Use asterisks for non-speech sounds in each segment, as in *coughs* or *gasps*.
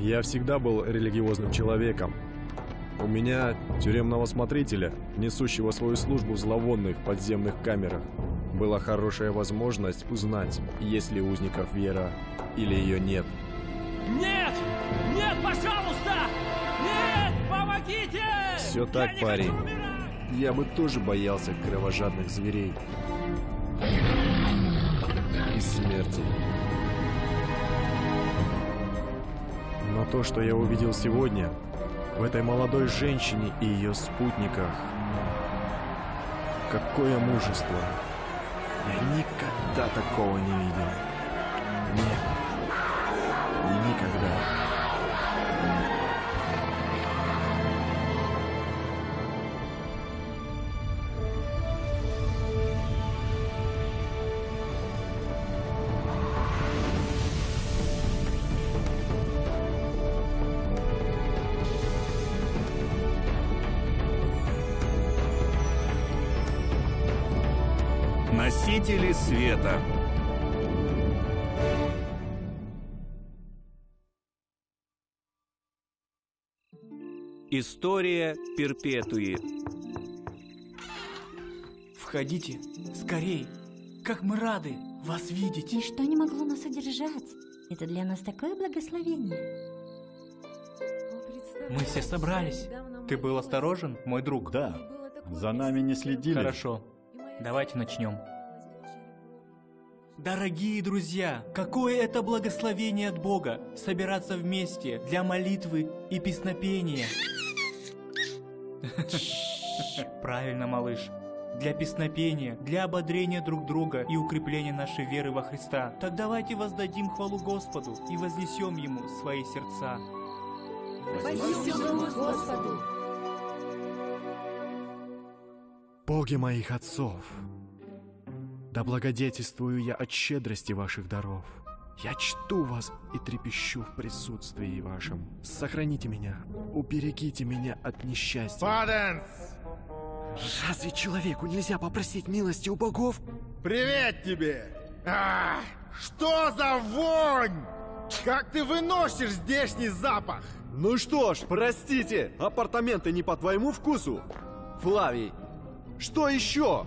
Я всегда был религиозным человеком. У меня тюремного смотрителя, несущего свою службу в зловонных подземных камерах, была хорошая возможность узнать, есть ли узников вера или ее нет. Нет! Нет, пожалуйста! Нет! Помогите! Все так, Я парень. Я бы тоже боялся кровожадных зверей. И смерти. Но то, что я увидел сегодня, в этой молодой женщине и ее спутниках, какое мужество! Я никогда такого не видел. Нет. Никогда. Носители света. История Перпетуи. Входите, скорей. Как мы рады вас видеть. Ничто не могло нас удержать. Это для нас такое благословение. Мы все собрались. Ты был осторожен, мой друг? Да, за нами не следили. Хорошо. Давайте начнем. Дорогие друзья, какое это благословение от Бога собираться вместе для молитвы и песнопения. Правильно, малыш. Для песнопения, для ободрения друг друга и укрепления нашей веры во Христа. Так давайте воздадим хвалу Господу и вознесем Ему свои сердца. Боги моих отцов, да благодетельствую я от щедрости ваших даров. Я чту вас и трепещу в присутствии вашем. Сохраните меня, уберегите меня от несчастья. Паденс! Разве человеку нельзя попросить милости у богов? Привет тебе! А, что за вонь? Как ты выносишь здешний запах? Ну что ж, простите, апартаменты не по твоему вкусу. Флавий, что еще?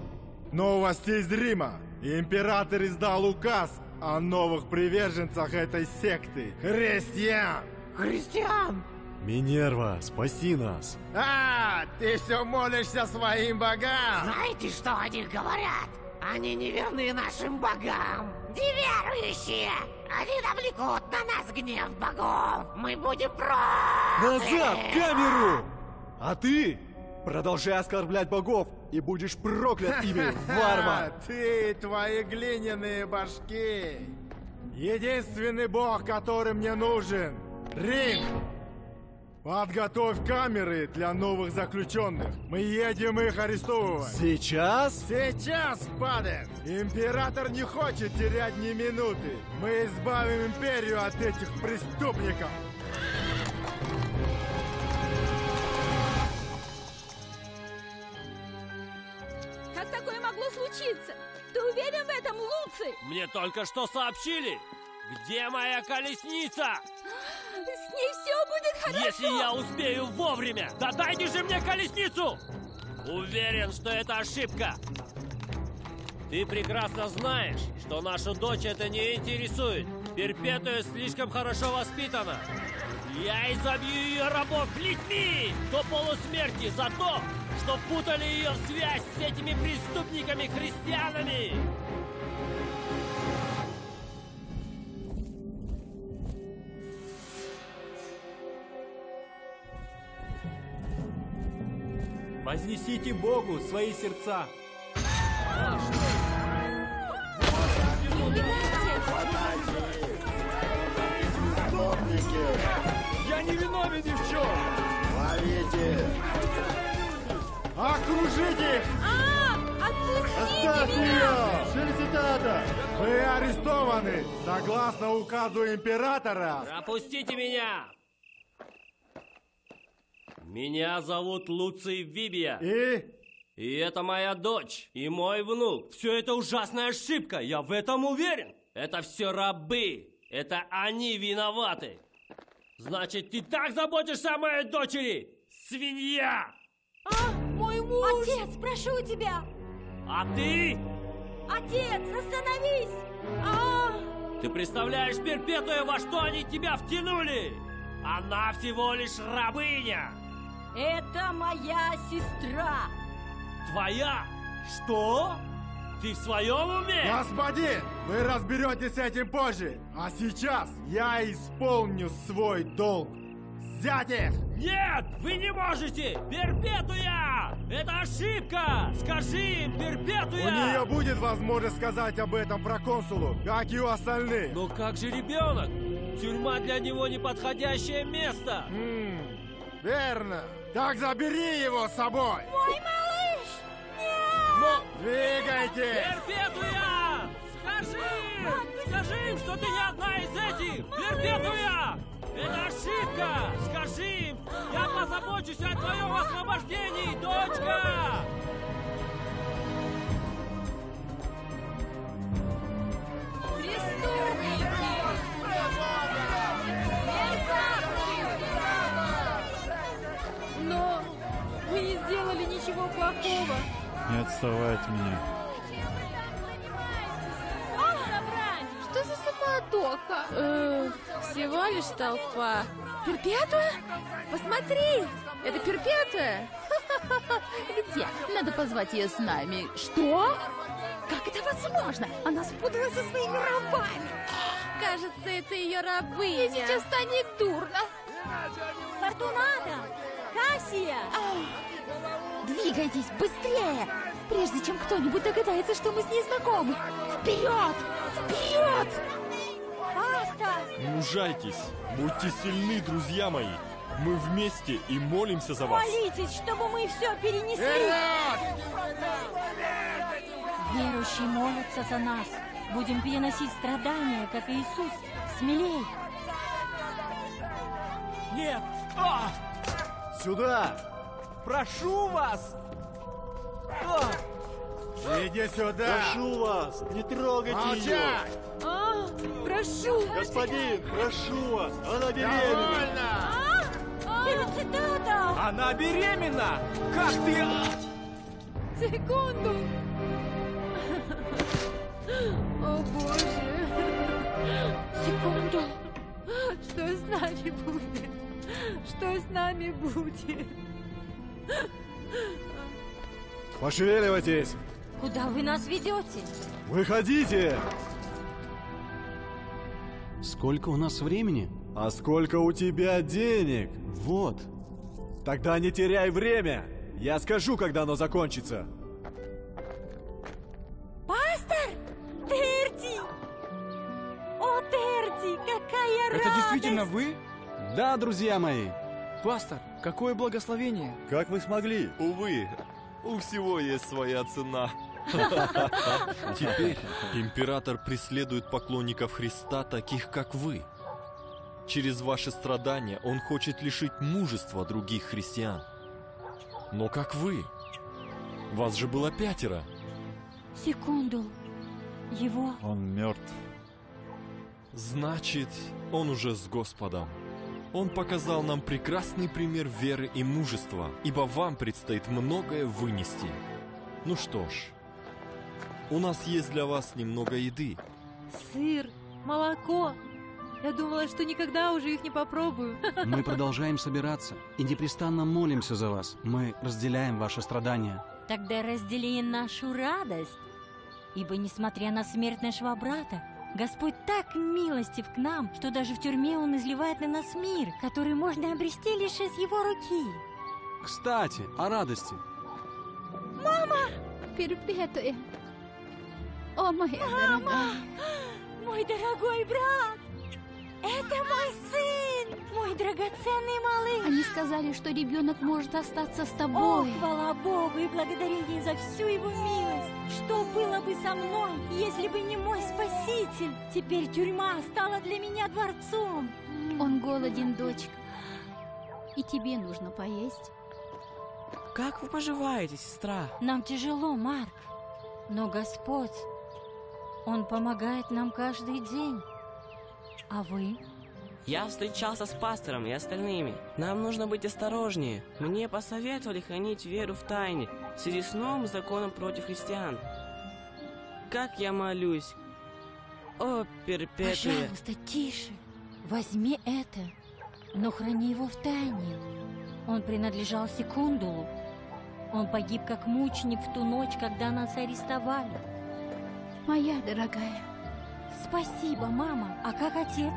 Новости из Рима. Император издал указ о новых приверженцах этой секты. Христиан! Христиан! Минерва, спаси нас. А, ты все молишься своим богам! Знаете, что о них говорят? Они не верны нашим богам. Неверующие! Они навлекут на нас гнев богов. Мы будем прокляты! Назад, камеру! А ты продолжай оскорблять богов и будешь проклят *laughs* ими, варвар! Ты, твои глиняные башки! Единственный бог, который мне нужен! Рим! Подготовь камеры для новых заключенных. Мы едем их арестовывать. Сейчас? Сейчас, Паден! Император не хочет терять ни минуты. Мы избавим империю от этих преступников. Мне только что сообщили! Где моя колесница? С ней все будет хорошо! Если я успею вовремя, да дайте же мне колесницу! Уверен, что это ошибка. Ты прекрасно знаешь, что нашу дочь это не интересует. Перпетуя слишком хорошо воспитана. Я изобью ее рабов плетьми до полусмерти за то, что впутали ее в связь с этими преступниками-христианами. Вознесите Богу свои сердца. Я не виновен ни в чем! Ловите! Окружите их! А, отпустите Оставьте меня! ее! Фелицитата! Вы арестованы! Согласно указу императора! Пропустите меня! Меня зовут Луций Вибия. И? И это моя дочь и мой внук. Все это ужасная ошибка, я в этом уверен. Это все рабы. Это они виноваты. Значит, ты так заботишься о моей дочери? Свинья! А, мой муж! Отец, прошу тебя! А ты? Отец, остановись! А! Ты представляешь, Перпетуя, во что они тебя втянули? Она всего лишь рабыня! Это моя сестра! Твоя? Что? Ты в своем уме? Господин, вы разберетесь с этим позже. А сейчас я исполню свой долг. Взять их! Нет, вы не можете! Перпетуя! Это ошибка! Скажи им, Перпетуя! У нее будет возможность сказать об этом проконсулу, как и у остальных. Но как же ребенок? Тюрьма для него неподходящее место. М, верно. Так забери его с собой. Мой малыш! Но... Двигайтесь! Перпетуя! Скажи! Скажи им, что ты не одна из этих! Перпетуя! Это ошибка! Скажи им! Я позабочусь о твоем освобождении, дочка! Но не сделали ничего плохого. Не отставай от меня. Что за самотоха? всего лишь толпа. Перпетуя? Посмотри! Это Перпетуя! Где? Надо позвать ее с нами. Что? Как это возможно? Она спуталась со своими рабами. Кажется, это ее рабыня. Ей сейчас станет дурно. Фортуната! Кассия! Двигайтесь быстрее, прежде чем кто-нибудь догадается, что мы с ней знакомы. Вперед! Вперед! Паста! Мужайтесь, будьте сильны, друзья мои. Мы вместе и молимся за вас. Молитесь, чтобы мы все перенесли! Верующие молятся за нас. Будем переносить страдания, как Иисус. Смелей! Нет! А! Сюда! Прошу вас! Иди сюда! Прошу вас, не трогайте ее. Молчать! А, прошу! Господин, прошу вас, она беременна. Довольно! Фелицитата! Она беременна! Как ты... Секунду! О боже! Секунду! Что с нами будет? Что с нами будет? Пошевеливайтесь! Куда вы нас ведете? Выходите! Сколько у нас времени? А сколько у тебя денег? Вот. Тогда не теряй время! Я скажу, когда оно закончится. Пастор! Терти! О, Терти, какая Это радость! действительно вы? Да, друзья мои. Пастор, какое благословение! Как вы смогли? Увы, у всего есть своя цена. *laughs* Теперь император преследует поклонников Христа, таких как вы. Через ваши страдания он хочет лишить мужества других христиан. Но как вы? Вас же было пятеро. Секунду. Его... Он мертв. Значит, он уже с Господом. Он показал нам прекрасный пример веры и мужества, ибо вам предстоит многое вынести. Ну что ж, у нас есть для вас немного еды. Сыр, молоко. Я думала, что никогда уже их не попробую. *laughs* Мы продолжаем собираться и непрестанно молимся за вас. Мы разделяем ваши страдания. Тогда раздели нашу радость. Ибо, несмотря на смерть нашего брата, Господь так милостив к нам, что даже в тюрьме Он изливает на нас мир, который можно обрести лишь из Его руки. Кстати, о радости. Перпетуя. О, моя дорогая. Мой дорогой брат! Это мой сын! Мой драгоценный малыш! Они сказали, что ребенок может остаться с О, тобой. хвала Богу и благодарение за всю Его милость! Что было бы со мной, если бы не мой Спаситель? Теперь тюрьма стала для меня дворцом. Он голоден, дочка. И тебе нужно поесть. Как вы поживаете, сестра? Нам тяжело, Марк, но Господь, Он помогает нам каждый день. А вы? Я встречался с пастором и остальными. Нам нужно быть осторожнее. Мне посоветовали хранить веру в тайне в связи с новым законом против христиан. Как я молюсь. О, перпетуя. Пожалуйста, тише. Возьми это, но храни его в тайне. Он принадлежал Секундулу. Он погиб как мученик в ту ночь, когда нас арестовали. Моя дорогая. Спасибо, мама. А как отец?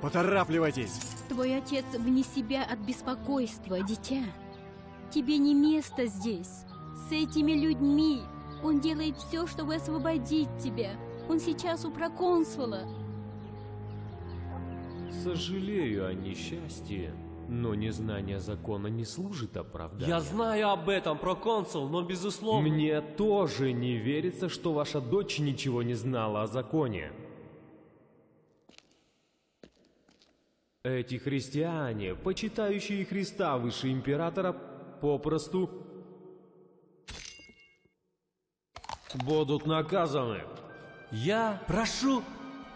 Поторапливайтесь! Твой отец вне себя от беспокойства, дитя. Тебе не место здесь. С этими людьми. Он делает все, чтобы освободить тебя. Он сейчас у проконсула. Сожалею о несчастье, но незнание закона не служит оправданием. Я знаю об этом, проконсул, но безусловно... Мне тоже не верится, что ваша дочь ничего не знала о законе. Эти христиане, почитающие Христа выше императора, попросту будут наказаны. Я прошу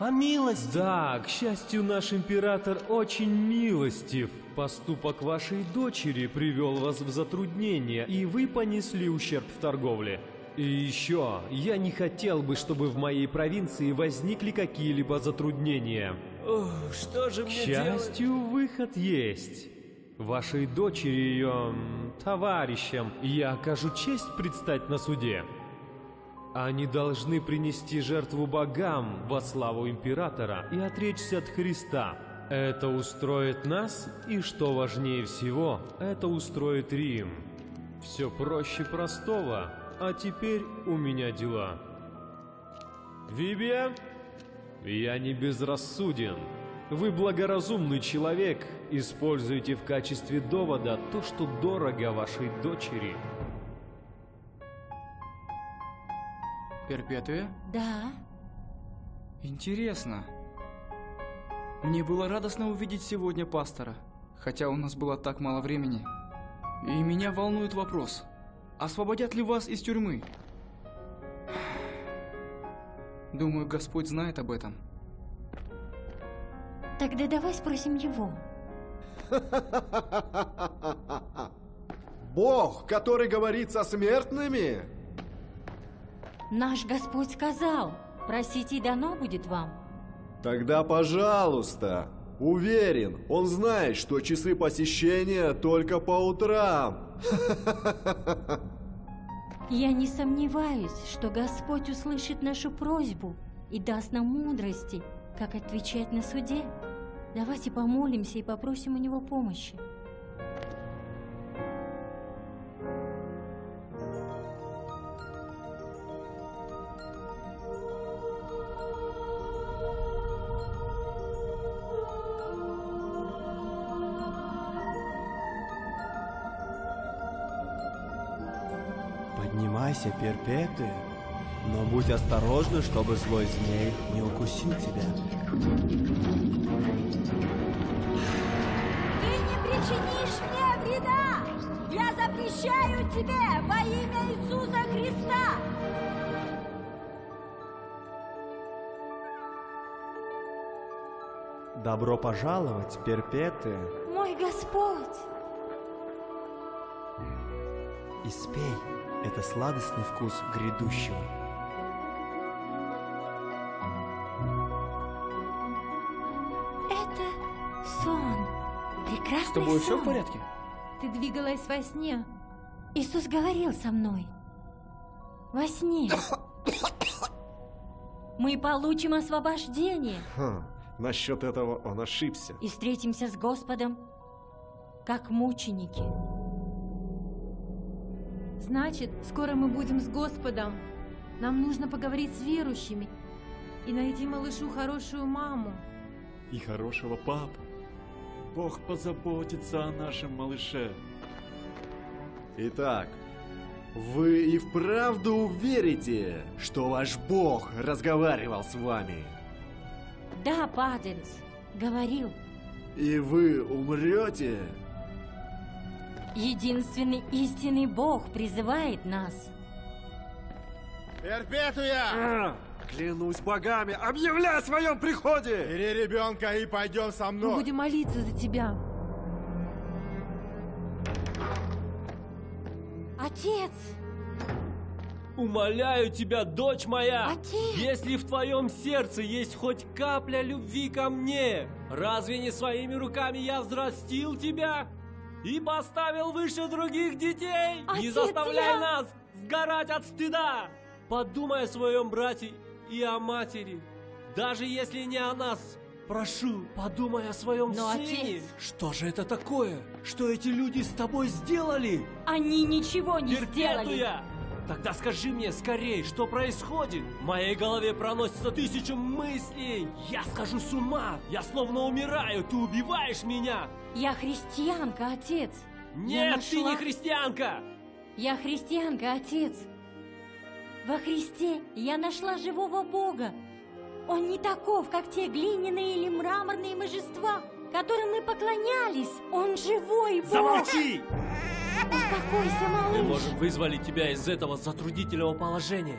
о милости. Да, к счастью, наш император очень милостив. Поступок вашей дочери привел вас в затруднение, и вы понесли ущерб в торговле. И еще, я не хотел бы, чтобы в моей провинции возникли какие-либо затруднения. Ох, что же К мне делать? счастью, выход есть. Вашей дочери ее м, товарищам я окажу честь предстать на суде. Они должны принести жертву богам во славу императора и отречься от Христа. Это устроит нас, и что важнее всего, это устроит Рим. Все проще простого, а теперь у меня дела. Вибия, я не безрассуден. Вы благоразумный человек, используйте в качестве довода то, что дорого вашей дочери. Перпетуя? Да. Интересно. Мне было радостно увидеть сегодня пастора, хотя у нас было так мало времени. И меня волнует вопрос, освободят ли вас из тюрьмы? Думаю, Господь знает об этом. Тогда давай спросим его. *laughs* Бог, который говорит со смертными? Наш Господь сказал, просите и дано будет вам. Тогда, пожалуйста. Уверен, он знает, что часы посещения только по утрам. *laughs* Я не сомневаюсь, что Господь услышит нашу просьбу и даст нам мудрости, как отвечать на суде. Давайте помолимся и попросим у Него помощи. Поднимайся, Перпетуя, но будь осторожна, чтобы злой змей не укусил тебя. Ты не причинишь мне вреда! Я запрещаю тебе во имя Иисуса Христа! Добро пожаловать, Перпетуя, Мой Господь! и спей. Это сладостный вкус грядущего. Это сон. Прекрасный С тобой все сон. в порядке? Ты двигалась во сне. Иисус говорил со мной. Во сне. *coughs* Мы получим освобождение Хм, насчет этого он ошибся. и встретимся с Господом, как мученики. Значит, скоро мы будем с Господом. Нам нужно поговорить с верующими и найти малышу хорошую маму. И хорошего папу. Бог позаботится о нашем малыше. Итак, вы и вправду верите, что ваш Бог разговаривал с вами? Да, Паденс, говорил, И вы умрете? единственный истинный Бог призывает нас. Перпетуя! Клянусь богами, объявляй о своем приходе! Бери ребенка и пойдем со Мы мной. будем молиться за тебя. Отец! Умоляю тебя, дочь моя! Отец! Если в твоем сердце есть хоть капля любви ко мне, разве не своими руками я взрастил тебя и поставил выше других детей? не Отец, заставляй я- нас сгорать от стыда! Подумай о своем брате и о матери. Даже если не о нас, прошу, подумай о своем Но, сыне. отец- Что же это такое? Что эти люди с тобой сделали? Они ничего не сделали. Перпетуя! Тогда скажи мне скорее, что происходит? В моей голове проносится тысяча мыслей. Я схожу с ума. Я словно умираю. Ты убиваешь меня. Я христианка, отец. Нет, ты нашла- не христианка. Я христианка, отец. Во Христе я нашла живого Бога. Он не таков, как те глиняные или мраморные божества, которым мы поклонялись. Он живой Бог. Замолчи! Успокойся, Мы малыш. можем вызволить тебя из этого затруднительного положения.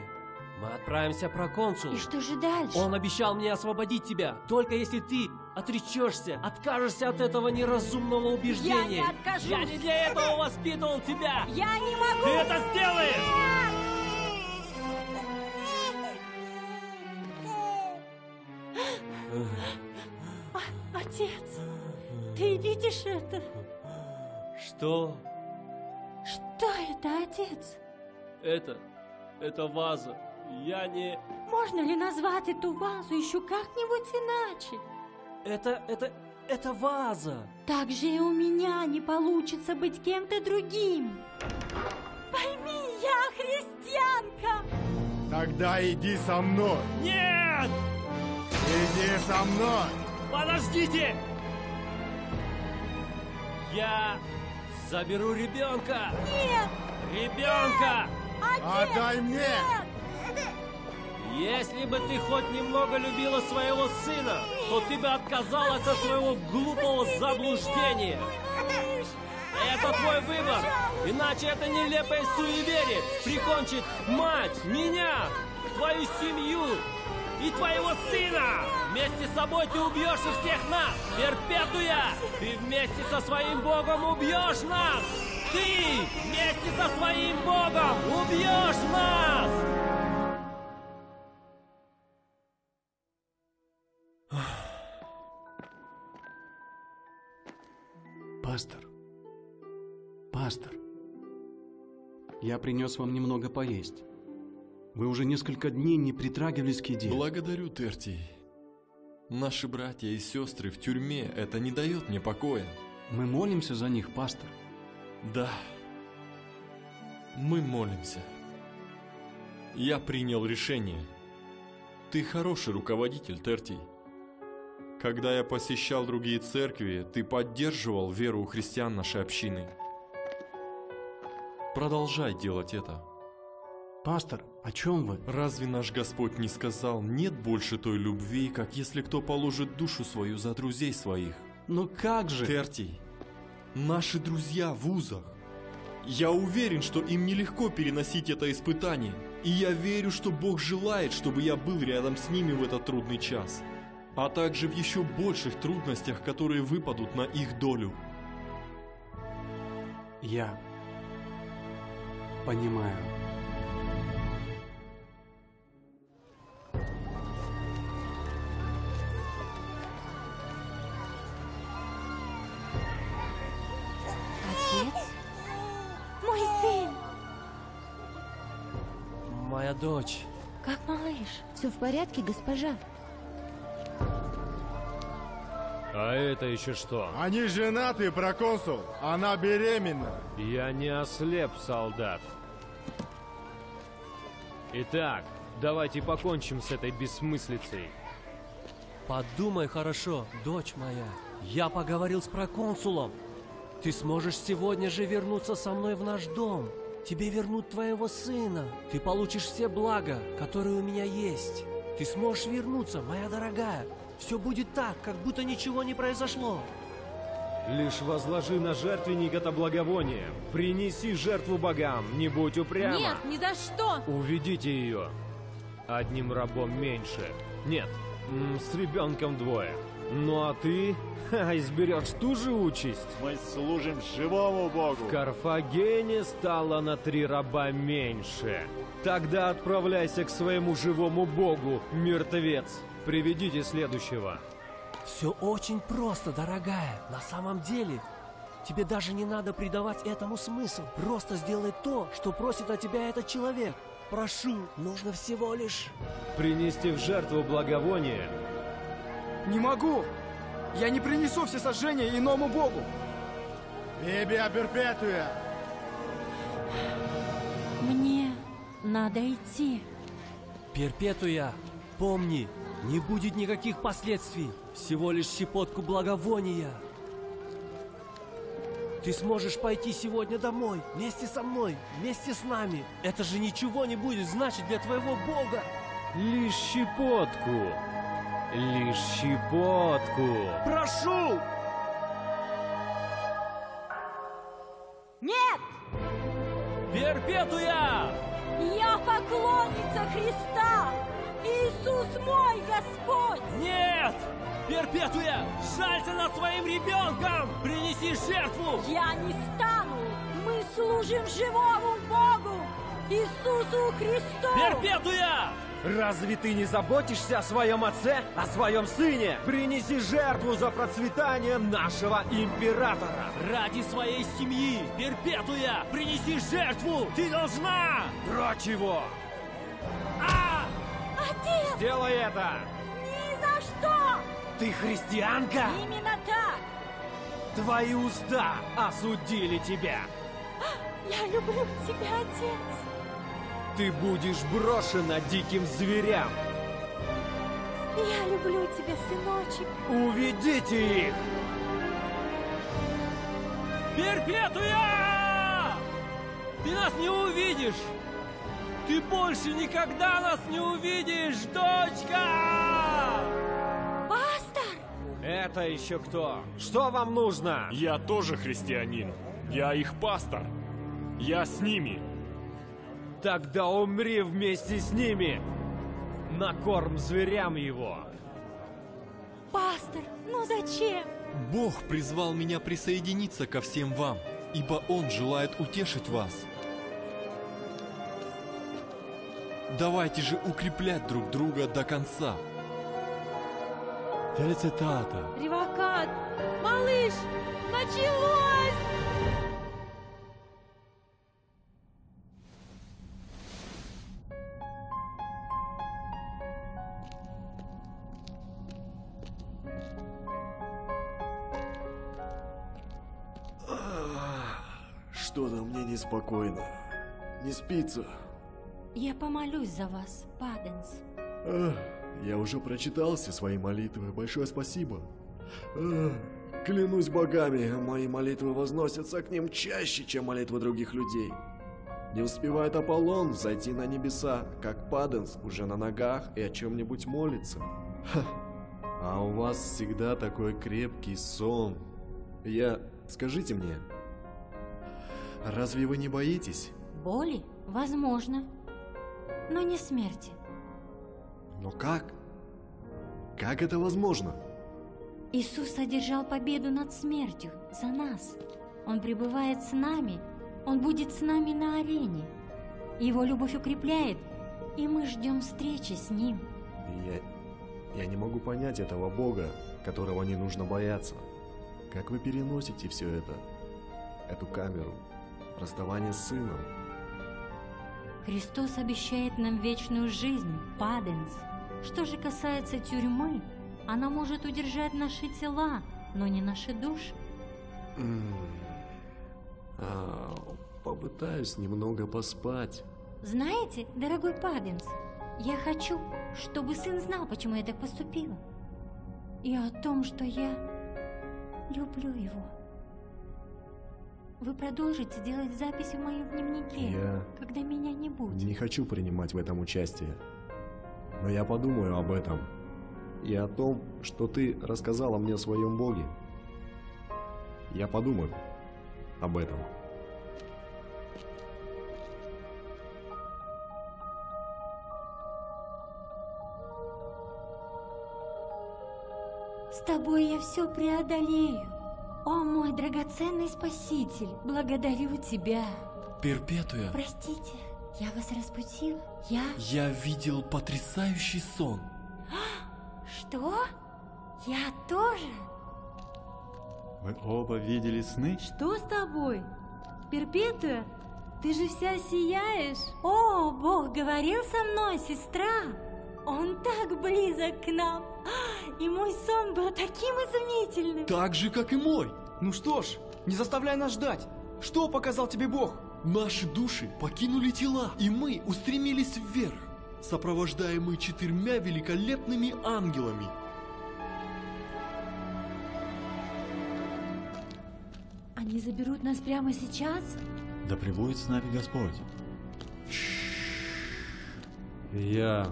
Мы отправимся к проконсулу. И что же дальше? Он обещал мне освободить тебя, только если ты отречешься, откажешься от этого неразумного убеждения. Я не откажусь. Я не для этого воспитывал тебя. Я не могу. Ты это сделаешь! А- видишь это? Что? Что это, отец? Это... Это ваза. Я не... Можно ли назвать эту вазу еще как-нибудь иначе? Это... Это... Это ваза. Так же и у меня не получится быть кем-то другим. Пойми, я христианка. Тогда иди со мной. Нет! Иди со мной. Подождите! Я заберу ребенка! Нет! Ребенка! Отдай мне! Если бы ты хоть немного любила своего сына, то ты бы отказалась от своего глупого заблуждения. Это твой выбор, иначе это нелепое суеверие прикончит мать, меня, твою семью и твоего сына. Вместе с собой ты убьешь и всех нас, перпетуя. Ты вместе со своим Богом убьешь нас. Ты вместе со своим Богом убьешь нас. Пастор, пастор, я принес вам немного поесть. Вы уже несколько дней не притрагивались к еде. Благодарю, Тертий. Наши братья и сестры в тюрьме, это не дает мне покоя. Мы молимся за них, пастор. Да. Мы молимся. Я принял решение. Ты хороший руководитель, Тертий. Когда я посещал другие церкви, ты поддерживал веру у христиан нашей общины. Продолжай делать это. Пастор, о чем вы? Разве наш Господь не сказал, нет больше той любви, как если кто положит душу свою за друзей своих? Ну как же? Тертий, наши друзья в узах. Я уверен, что им нелегко переносить это испытание. И я верю, что Бог желает, чтобы я был рядом с ними в этот трудный час. А также в еще больших трудностях, которые выпадут на их долю. Я понимаю. Дочь. Как малыш? Все в порядке, госпожа? А это еще что? Они женаты, проконсул. Она беременна. Я не ослеп, солдат. Итак, давайте покончим с этой бессмыслицей. Подумай хорошо, дочь моя. Я поговорил с проконсулом. Ты сможешь сегодня же вернуться со мной в наш дом. Тебе вернут твоего сына. Ты получишь все блага, которые у меня есть. Ты сможешь вернуться, моя дорогая. Все будет так, как будто ничего не произошло. Лишь возложи на жертвенник это благовоние. Принеси жертву богам, не будь упряма. Нет, ни за что! Уведите ее. Одним рабом меньше. Нет, с ребенком двое. Ну а ты ха, изберешь ту же участь. Мы служим живому Богу. В Карфагене стало на три раба меньше. Тогда отправляйся к своему живому богу, мертвец. Приведите следующего. Все очень просто, дорогая. На самом деле, тебе даже не надо придавать этому смысл. Просто сделай то, что просит от тебя этот человек. Прошу, нужно всего лишь... Принести в жертву благовоние. Не могу! Я не принесу все сожжения иному богу! Бибия перпетуя! Мне надо идти. Перпетуя, помни, не будет никаких последствий. Всего лишь щепотку благовония. Ты сможешь пойти сегодня домой, вместе со мной, вместе с нами. Это же ничего не будет значить для твоего бога. Лишь щепотку. Лишь щепотку. Прошу! Нет! Перпетуя! Я поклонница Христа! Иисус мой Господь! Нет! Перпетуя! Жалься над своим ребенком! Принеси жертву! Я не стану! Мы служим живому Богу! Иисусу Христу! Перпетуя! Разве ты не заботишься о своем отце, о своем сыне? Принеси жертву за процветание нашего императора. Ради своей семьи, Перпетуя, принеси жертву! Ты должна! Прочь его! Отец! Сделай это! Ни за что! Ты христианка? Именно так! Твои уста осудили тебя! Я люблю тебя, Отец! Ты будешь брошена диким зверям! Я люблю тебя, сыночек! Уведите их! Перпетуя! Ты нас не увидишь! Ты больше никогда нас не увидишь, дочка! Пастор! Это еще кто? Что вам нужно? Я тоже христианин. Я их пастор. Я с ними. Тогда умри вместе с ними! На корм зверям его! Пастор, ну зачем? Бог призвал меня присоединиться ко всем вам, ибо Он желает утешить вас. Давайте же укреплять друг друга до конца. Фелицитата! Ревокат! Малыш! Началось! Неспокойно. Не спится. Я помолюсь за вас, Паденс. Я уже прочитал все свои молитвы. Большое спасибо. Клянусь богами, мои молитвы возносятся к ним чаще, чем молитвы других людей. Не успевает Аполлон зайти на небеса, как Паденс уже на ногах и о чем-нибудь молится. Ха. А у вас всегда такой крепкий сон. Я... Скажите мне, разве вы не боитесь? Боли? Возможно. Но не смерти. Но как? Как это возможно? Иисус одержал победу над смертью за нас. Он пребывает с нами. Он будет с нами на арене. Его любовь укрепляет, и мы ждем встречи с Ним. Я... Я не могу понять этого Бога, которого не нужно бояться. Как вы переносите все это? Эту камеру? Расставание с сыном? Христос обещает нам вечную жизнь, Паденс. Что же касается тюрьмы, она может удержать наши тела, но не наши души. А, попытаюсь немного поспать. Знаете, дорогой Паденс, я хочу, чтобы сын знал, почему я так поступила. И о том, что я люблю его. Вы продолжите делать записи в моем дневнике, я... когда меня не будет. Не хочу принимать в этом участие. Но я подумаю об этом. И о том, что ты рассказала мне о своем боге. Я подумаю об этом. С тобой я все преодолею. О, мой драгоценный спаситель, благодарю тебя. Перпетуя, Простите, я вас разбудила? Я... я видел потрясающий сон. Что? Я тоже? Вы оба видели сны? Что с тобой? Перпетуя, ты же вся сияешь. О, Бог говорил со мной, сестра. Он так близок к нам. И мой сон был таким изумительным. Так же, как и мой. Ну что ж, не заставляй нас ждать. Что показал тебе Бог? Наши души покинули тела, и мы устремились вверх, сопровождаемые четырьмя великолепными ангелами. Они заберут нас прямо сейчас? Да пребудет с нами Господь. Я...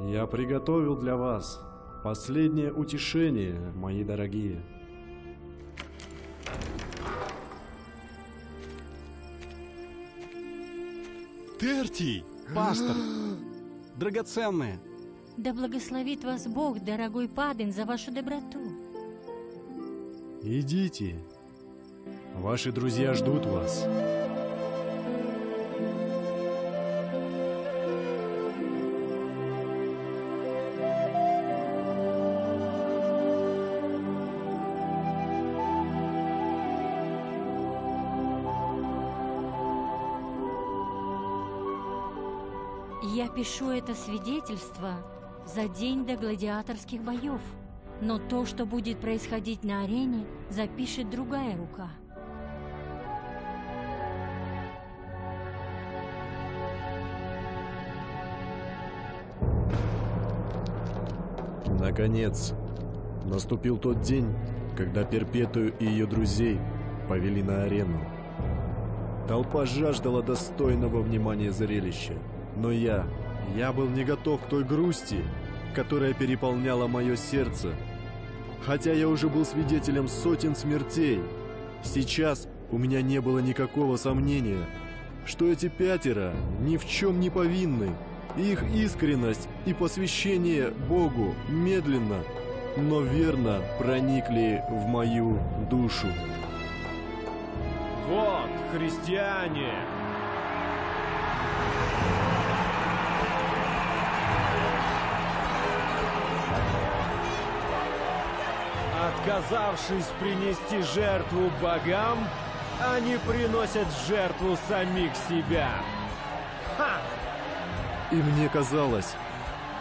Я приготовил для вас последнее утешение, мои дорогие. Терти! Пастор! *gasps* Драгоценные! Да благословит вас Бог, дорогой Паден, за вашу доброту. Идите. Ваши друзья ждут вас. Пишу это свидетельство за день до гладиаторских боев. Но то, что будет происходить на арене, запишет другая рука. Наконец, наступил тот день, когда Перпетую и ее друзей повели на арену. Толпа жаждала достойного внимания зрелища, но я, я был не готов к той грусти, которая переполняла мое сердце. Хотя я уже был свидетелем сотен смертей, сейчас у меня не было никакого сомнения, что эти пятеро ни в чем не повинны. Их искренность и посвящение Богу медленно, но верно проникли в мою душу. Вот, христиане! Отказавшись принести жертву богам, они приносят жертву самих себя. Ха! И мне казалось,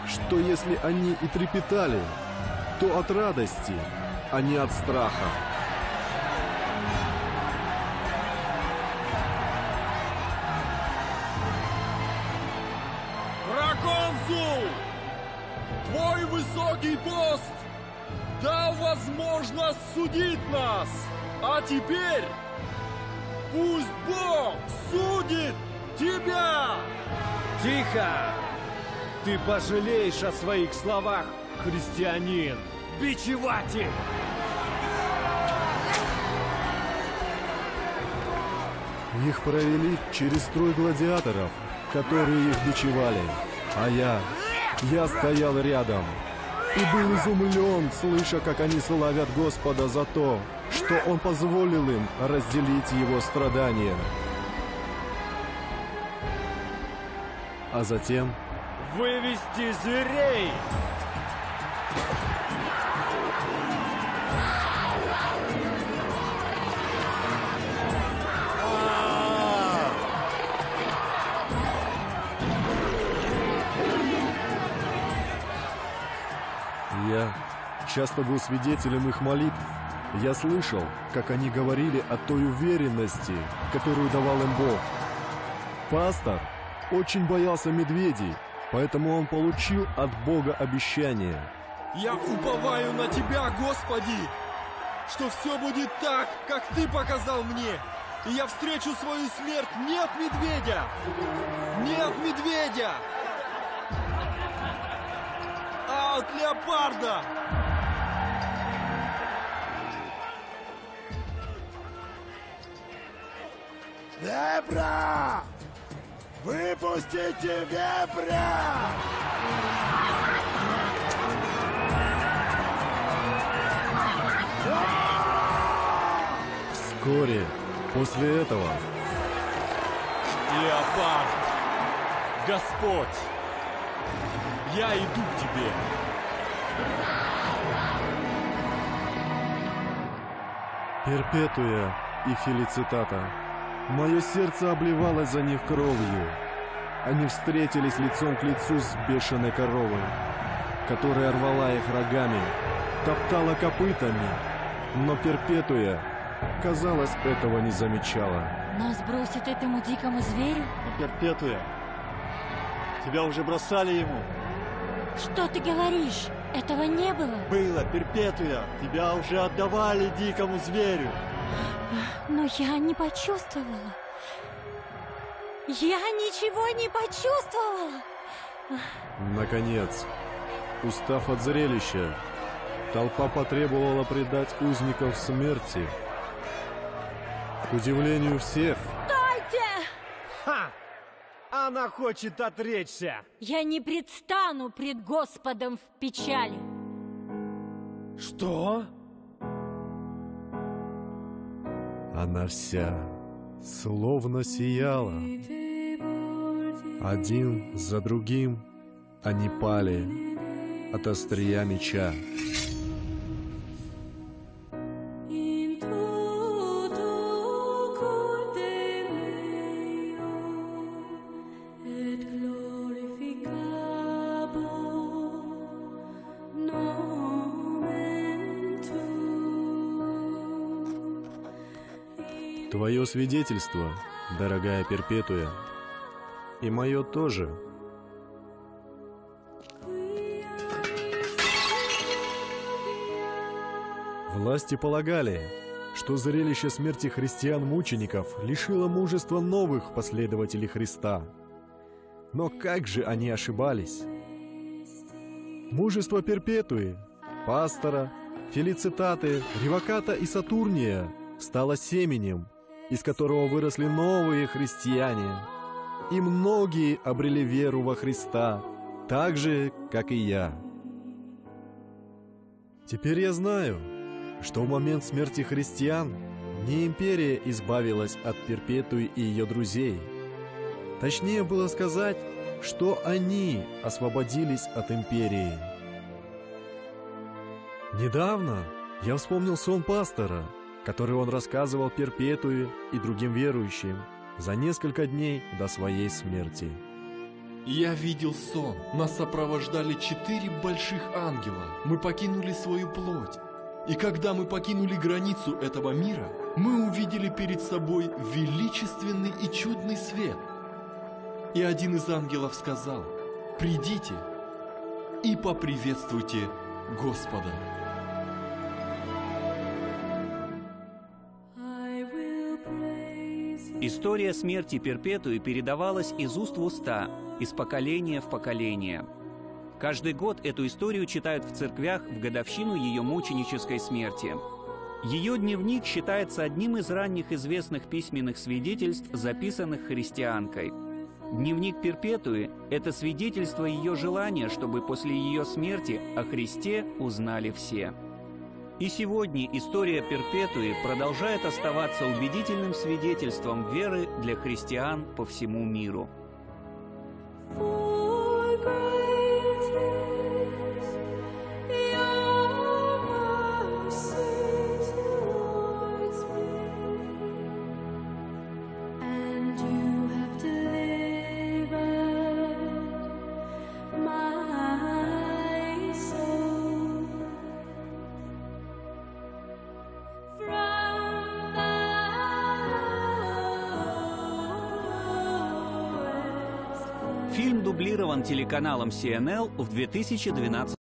что если они и трепетали, то от радости, а не от страха. Проконсул! Твой высокий пост дал возможность судить нас! А теперь пусть Бог судит тебя! Тихо! Ты пожалеешь о своих словах, христианин! Бичеватель! Их провели через строй гладиаторов, которые их бичевали. А я, я стоял рядом и был изумлен, слыша, как они славят Господа за то, что Он позволил им разделить Его страдания. А затем Вывести зверей! Часто был свидетелем их молитв. Я слышал, как они говорили о той уверенности, которую давал им Бог. Пастор очень боялся медведей, поэтому он получил от Бога обещание. Я уповаю на Тебя, Господи, что все будет так, как Ты показал мне, и я встречу свою смерть не от медведя, не от медведя, а от леопарда. Вепра! Выпустите вепря! Вскоре после этого... Леопард! Господь! Я иду к тебе! Перпетуя и Фелицитата. Мое сердце обливалось за них кровью. Они встретились лицом к лицу с бешеной коровой, которая рвала их рогами, топтала копытами, но Перпетуя, казалось, этого не замечала. Нас бросит этому дикому зверю? Перпетуя, тебя уже бросали ему. Что ты говоришь? Этого не было? Было, Перпетуя, тебя уже отдавали дикому зверю. Но я не почувствовала. Я ничего не почувствовала. Наконец, устав от зрелища, толпа потребовала предать узников смерти. К удивлению всех, Стойте! Ха! Она хочет отречься! Я не предстану пред Господом в печали. Что? Она вся словно сияла. Один за другим они пали от острия меча. Свидетельство, дорогая Перпетуя, и мое тоже. Власти полагали, что зрелище смерти христиан-мучеников лишило мужества новых последователей Христа. Но как же они ошибались? Мужество Перпетуи, пастора, Фелицитаты, Ревоката и Сатурния стало семенем, из которого выросли новые христиане. И многие обрели веру во Христа, так же, как и я. Теперь я знаю, что в момент смерти христиан не империя избавилась от Перпетуи и ее друзей. Точнее было сказать, что они освободились от империи. Недавно я вспомнил сон пастора, который он рассказывал Перпетуе и другим верующим за несколько дней до своей смерти. Я видел сон. Нас сопровождали четыре больших ангела. Мы покинули свою плоть. И когда мы покинули границу этого мира, мы увидели перед собой величественный и чудный свет. И один из ангелов сказал, «Придите и поприветствуйте Господа». История смерти Перпетуи передавалась из уст в уста, из поколения в поколение. Каждый год эту историю читают в церквях в годовщину ее мученической смерти. Ее дневник считается одним из ранних известных письменных свидетельств, записанных христианкой. Дневник Перпетуи – это свидетельство ее желания, чтобы после ее смерти о Христе узнали все. И сегодня история Перпетуи продолжает оставаться убедительным свидетельством веры для христиан по всему миру. Телеканалом CNL в 2012